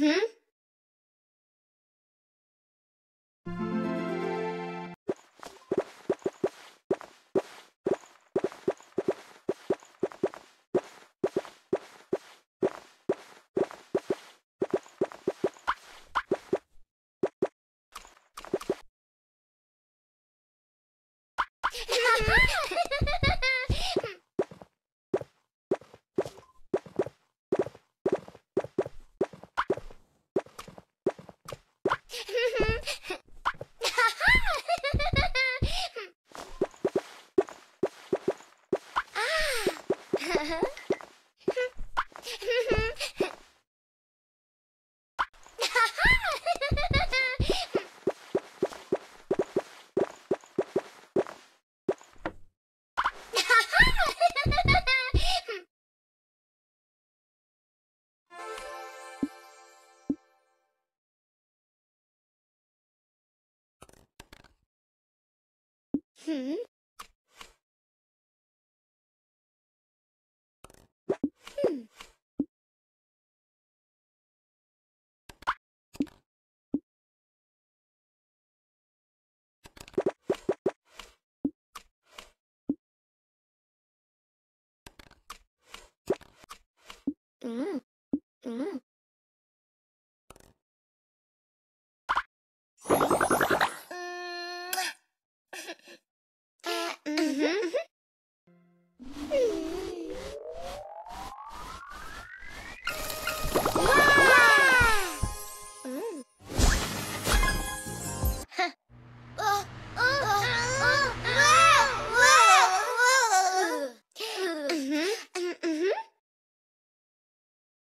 Mhm. Hmm? Hmm. Mm. Mm-hmm.